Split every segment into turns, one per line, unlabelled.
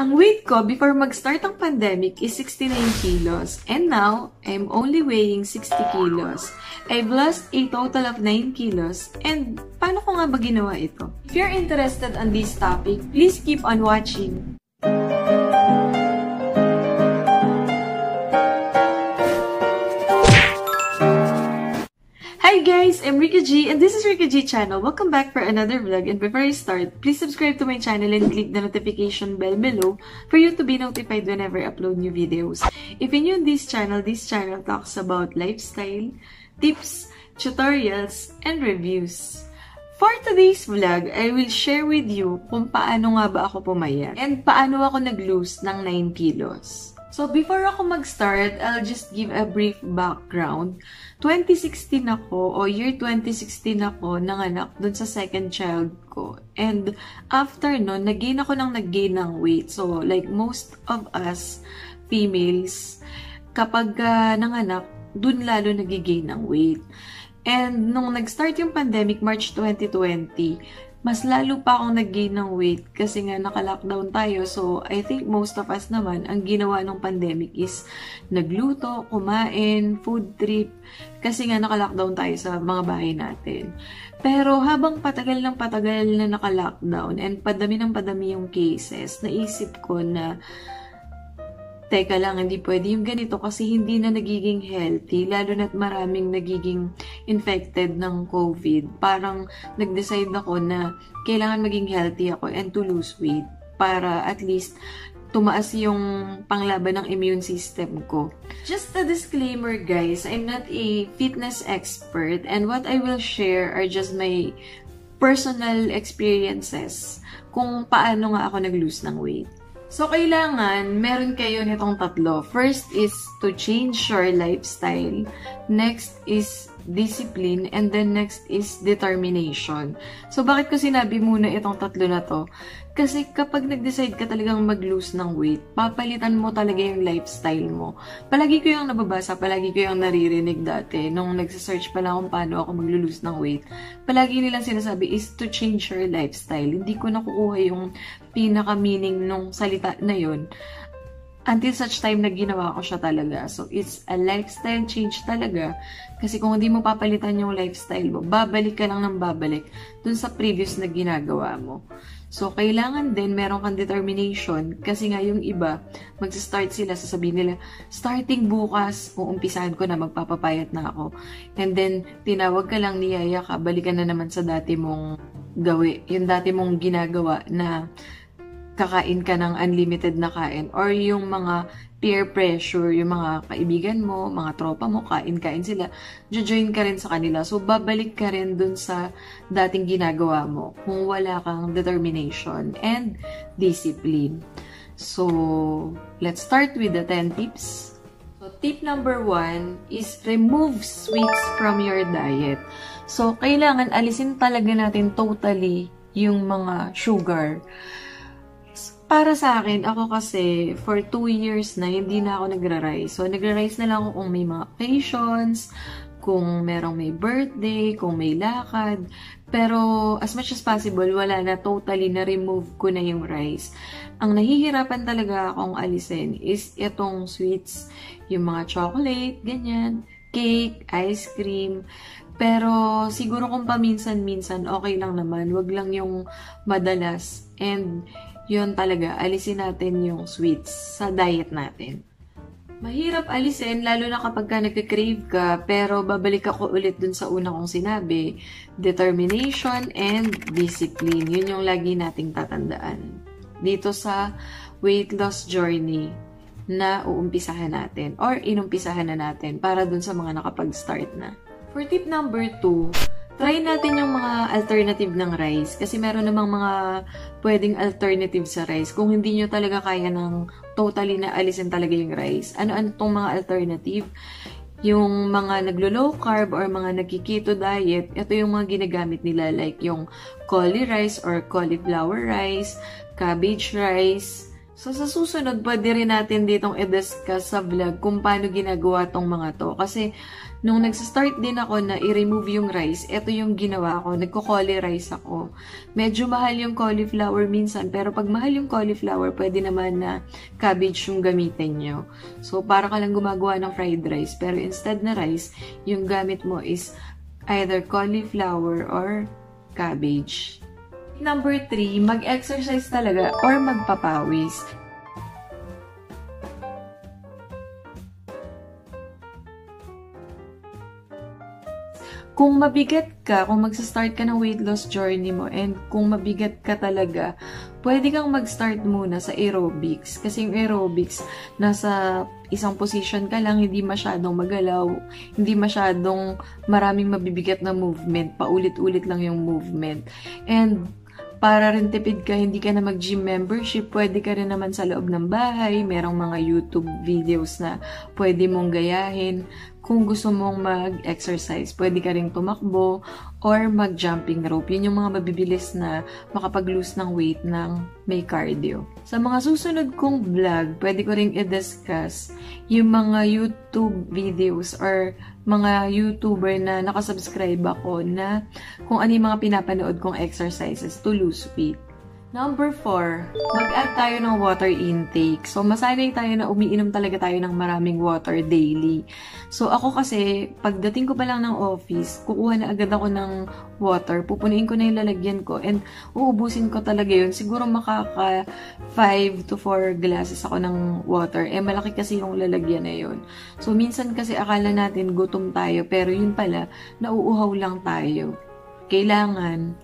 Ang weight ko before mag-start ang pandemic is 69 kilos. And now, I'm only weighing 60 kilos. I've lost a total of 9 kilos. And paano ko nga ba ginawa ito? If you're interested on this topic, please keep on watching. Hi guys, I'm Rika G and this is Rika G channel. Welcome back for another vlog and before I start, please subscribe to my channel and click the notification bell below for you to be notified whenever I upload new videos. If you're new in this channel, this channel talks about lifestyle, tips, tutorials, and reviews. For today's vlog, I will share with you kung paano nga ba ako pumayat and paano ako nag-lose ng 9 kilos. So, before ako mag-start, I'll just give a brief background. 2016 ako, o year 2016 ako, nanganak dun sa second child ko. And after nun, nag-gain ako ng nag-gain ng weight. So, like most of us females, kapag uh, nanganak, dun lalo nag-gain ng weight. And nung nag-start yung pandemic, March 2020, mas lalo pa akong nag-gain ng weight kasi nga naka-lockdown tayo. So, I think most of us naman, ang ginawa ng pandemic is nagluto, kumain, food trip, kasi nga naka-lockdown tayo sa mga bahay natin. Pero habang patagal ng patagal na naka-lockdown and padami ng padami yung cases, naisip ko na teka lang, hindi pwede yung ganito kasi hindi na nagiging healthy, lalo na't maraming nagiging infected ng COVID. Parang nag-decide ako na kailangan maging healthy ako and to lose weight para at least tumaas yung panglaban ng immune system ko. Just a disclaimer guys, I'm not a fitness expert and what I will share are just my personal experiences kung paano nga ako nag-lose ng weight. So, kailangan meron kayo nitong tatlo. First is to change your lifestyle. Next is discipline. And then next is determination. So, bakit ko sinabi muna itong tatlo na to? Kasi kapag nag-decide ka talagang mag-lose ng weight, papalitan mo talaga yung lifestyle mo. Palagi ko yung nababasa, palagi ko yung naririnig dati nung nagsa-search pa lang kung paano ako mag-lose ng weight. Palagi nilang sinasabi is to change your lifestyle. Hindi ko nakukuha yung pinaka-meaning nung salita na yun until such time na ginawa ko siya talaga. So, it's a lifestyle change talaga. Kasi kung hindi mo papalitan yung lifestyle mo, babalik ka lang ng babalik dun sa previous na ginagawa mo. So, kailangan din meron kang determination kasi nga yung iba, magsa-start sila, sasabihin nila, starting bukas, uumpisahan ko na, magpapapayat na ako. And then, tinawag ka lang niyaya ka, balikan na naman sa dati mong gawi, yung dati mong ginagawa na kakain ka ng unlimited na kain or yung mga peer pressure, yung mga kaibigan mo, mga tropa mo, kain-kain sila, join ka rin sa kanila. So, babalik ka rin dun sa dating ginagawa mo kung wala kang determination and discipline. So, let's start with the 10 tips. So, tip number one is remove sweets from your diet. So, kailangan alisin talaga natin totally yung mga sugar para sa akin, ako kasi, for two years na, hindi na ako nagra-rice. So, nagra-rice na lang ako kung may mga occasions, kung merong may birthday, kung may lakad. Pero, as much as possible, wala na totally na-remove ko na yung rice. Ang nahihirapan talaga akong alisin is itong sweets, yung mga chocolate, ganyan, cake, ice cream. Pero, siguro kung paminsan-minsan, okay lang naman. Wag lang yung madalas. And, yun talaga, alisin natin yung sweets sa diet natin. Mahirap alisin, lalo na kapag ka nagka-crave ka, pero babalik ako ulit dun sa una kong sinabi, determination and discipline. Yun yung lagi nating tatandaan. Dito sa weight loss journey na uumpisahan natin or inumpisahan na natin para dun sa mga nakapag-start na. For tip number 2, try natin yung mga alternative ng rice. Kasi meron namang mga pwedeng alternative sa rice. Kung hindi nyo talaga kaya ng totally na alisin talaga yung rice. Ano-ano tong mga alternative? Yung mga naglo-low carb or mga nagkikito diet, ito yung mga ginagamit nila like yung cauli rice or cauliflower rice, cabbage rice. So, sa susunod, pwede rin natin ditong i-discuss sa vlog kung paano ginagawa tong mga to. Kasi, nung nagsistart din ako na i-remove yung rice, ito yung ginawa ko. Nagko-cauli rice ako. Medyo mahal yung cauliflower minsan, pero pag mahal yung cauliflower, pwede naman na cabbage yung gamitin nyo. So, para ka lang gumagawa ng fried rice. Pero instead na rice, yung gamit mo is either cauliflower or cabbage. Number three, mag-exercise talaga or magpapawis. Kung mabigat ka, kung magsa-start ka ng weight loss journey mo, and kung mabigat ka talaga, pwede kang mag-start muna sa aerobics. Kasi yung aerobics, nasa isang position ka lang, hindi masyadong magalaw, hindi masyadong maraming mabibigat na movement, paulit-ulit lang yung movement. And para rin tipid ka, hindi ka na mag-gym membership, pwede ka rin naman sa loob ng bahay, merong mga YouTube videos na pwede mong gayahin. Kung gusto mong mag-exercise, pwede ka rin tumakbo or mag-jumping rope. Yun yung mga mabibilis na makapag-lose ng weight ng may cardio. Sa mga susunod kong vlog, pwede ko rin i-discuss yung mga YouTube videos or mga YouTuber na nakasubscribe ako na kung ano yung mga pinapanood kong exercises to lose weight. Number 4, mag-add tayo ng water intake. So, masanay tayo na umiinom talaga tayo ng maraming water daily. So, ako kasi, pagdating ko pa lang ng office, kukuha na agad ako ng water, pupunuin ko na yung lalagyan ko, and uubusin ko talaga yun. Siguro makaka 5 to 4 glasses ako ng water. Eh, malaki kasi yung lalagyan na yun. So, minsan kasi akala natin gutom tayo, pero yun pala, nauuhaw lang tayo. Kailangan,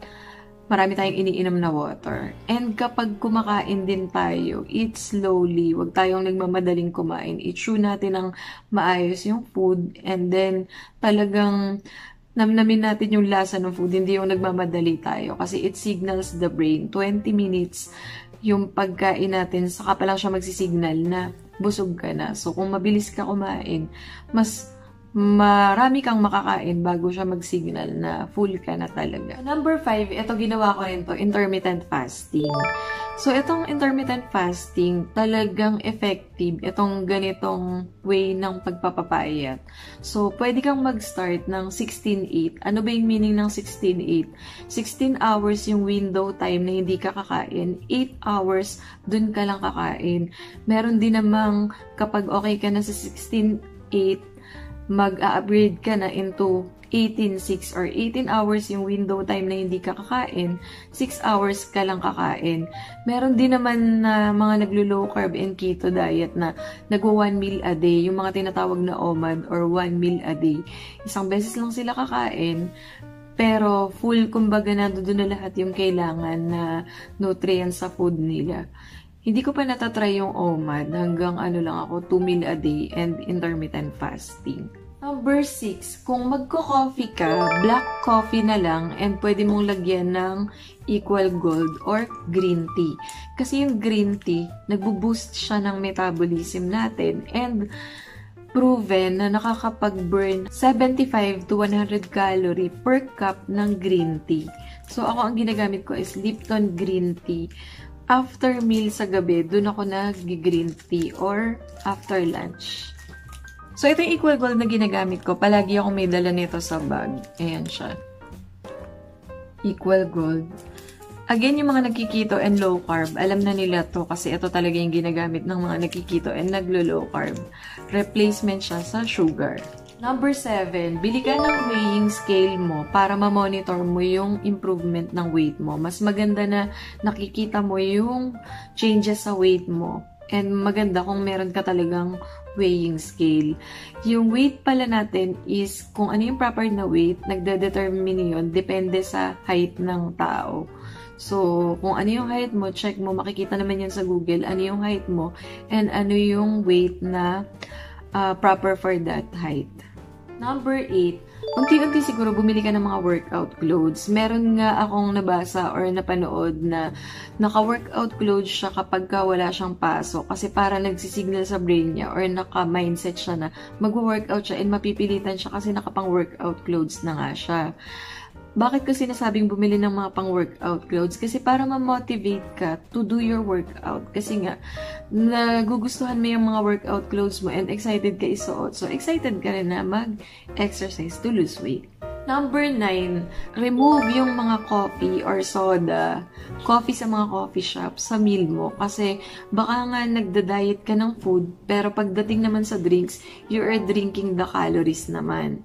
marami tayong iniinom na water. And kapag kumakain din tayo, eat slowly. Huwag tayong nagmamadaling kumain. I-chew natin ng maayos yung food. And then, talagang namnamin natin yung lasa ng food. Hindi yung nagmamadali tayo. Kasi it signals the brain. 20 minutes yung pagkain natin, saka pa lang siya magsisignal na busog ka na. So, kung mabilis ka kumain, mas marami kang makakain bago siya mag-signal na full ka na talaga. Number 5, ito ginawa ko rin to, intermittent fasting. So, itong intermittent fasting, talagang effective itong ganitong way ng pagpapapayat. So, pwede kang mag-start ng 16-8. Ano ba yung meaning ng 16-8? 16 hours yung window time na hindi ka kakain. 8 hours, dun ka lang kakain. Meron din namang kapag okay ka na sa 16-8, mag-upgrade ka na into 18-6 or 18 hours yung window time na hindi ka kakain, 6 hours ka lang kakain. Meron din naman na mga naglo-low carb and keto diet na nagwa 1 meal a day, yung mga tinatawag na OMAD or 1 meal a day. Isang beses lang sila kakain, pero full kumbaga na doon na lahat yung kailangan na nutrients sa food nila. Hindi ko pa natatry yung OMAD hanggang ano lang ako, 2 meal a day and intermittent fasting. Number 6, kung magko-coffee ka, black coffee na lang and pwede mong lagyan ng equal gold or green tea. Kasi yung green tea, nagbo-boost siya ng metabolism natin and proven na nakakapag-burn 75 to 100 calorie per cup ng green tea. So, ako ang ginagamit ko is Lipton green tea after meal sa gabi, dun ako nag-green tea or after lunch. So, ito yung equal gold na ginagamit ko. Palagi ako may dala nito sa bag. Ayan siya. Equal gold. Again, yung mga nagkikito and low carb, alam na nila to kasi ito talaga yung ginagamit ng mga nagkikito and naglo-low carb. Replacement siya sa sugar. Number 7, bili ka ng weighing scale mo para ma-monitor mo yung improvement ng weight mo. Mas maganda na nakikita mo yung changes sa weight mo. And maganda kung meron ka talagang weighing scale. Yung weight pala natin is kung ano yung proper na weight, nagde-determine yun, depende sa height ng tao. So, kung ano yung height mo, check mo, makikita naman yan sa Google, ano yung height mo, and ano yung weight na uh, proper for that height. Number 8, unti-unti siguro bumili ka ng mga workout clothes. Meron nga akong nabasa or napanood na naka-workout clothes siya kapag ka wala siyang pasok kasi para nagsisignal sa brain niya or naka-mindset siya na mag-workout siya and mapipilitan siya kasi nakapang-workout clothes na nga siya. Bakit ko sinasabing bumili ng mga pang-workout clothes? Kasi para ma-motivate ka to do your workout. Kasi nga, nagugustuhan mo yung mga workout clothes mo and excited ka isuot. So, excited ka rin na mag-exercise to lose weight. Number 9, remove yung mga coffee or soda, coffee sa mga coffee shop sa meal mo. Kasi baka nga nagda-diet ka ng food, pero pagdating naman sa drinks, you are drinking the calories naman.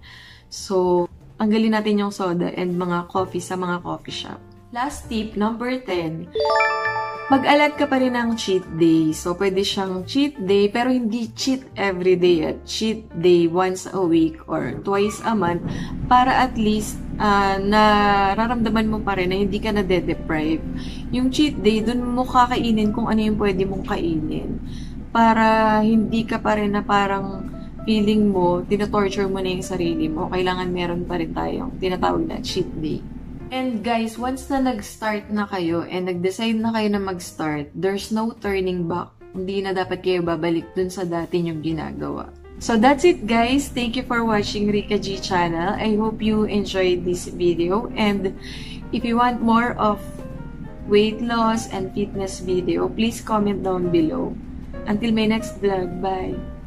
So, tanggalin natin yung soda and mga coffee sa mga coffee shop. Last tip, number 10, mag-alat ka pa rin ng cheat day. So, pwede siyang cheat day, pero hindi cheat every day at cheat day once a week or twice a month para at least uh, nararamdaman mo pa rin na hindi ka na de-deprive. Yung cheat day, dun mo kakainin kung ano yung pwede mong kainin para hindi ka pa rin na parang feeling mo, tinatorture mo na yung sarili mo, kailangan meron pa rin tayong tinatawag na cheat day. And guys, once na nag-start na kayo and nag-decide na kayo na mag-start, there's no turning back. Hindi na dapat kayo babalik dun sa dati yung ginagawa. So that's it guys. Thank you for watching Rika G channel. I hope you enjoyed this video. And if you want more of weight loss and fitness video, please comment down below. Until my next vlog, bye!